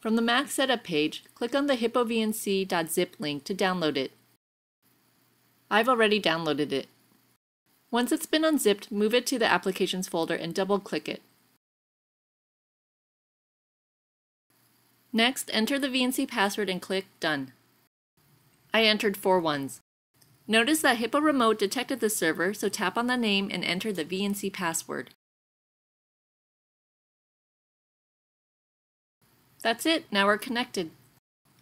From the Mac Setup page, click on the hippovnc.zip link to download it. I've already downloaded it. Once it's been unzipped, move it to the Applications folder and double-click it. Next, enter the VNC password and click Done. I entered four ones. Notice that Hippo Remote detected the server, so tap on the name and enter the VNC password. That's it, now we're connected.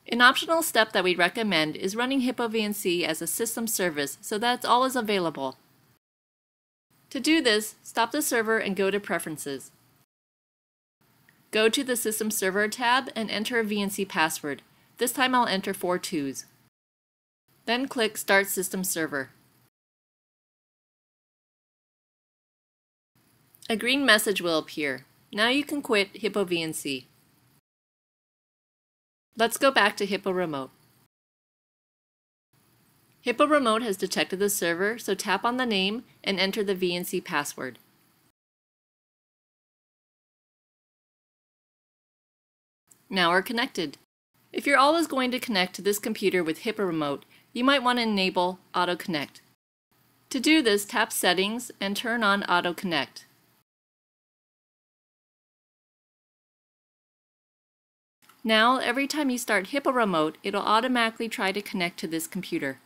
An optional step that we recommend is running Hippo VNC as a system service so that it's always available. To do this, stop the server and go to Preferences. Go to the System Server tab and enter a VNC password. This time I'll enter four twos. Then click Start System Server. A green message will appear. Now you can quit Hippo VNC. Let's go back to Hippo Remote. Hippo Remote has detected the server, so tap on the name and enter the VNC password. Now we're connected. If you're always going to connect to this computer with Hippo Remote, you might want to enable Auto Connect. To do this, tap Settings and turn on Auto Connect. Now, every time you start Hippo Remote, it'll automatically try to connect to this computer.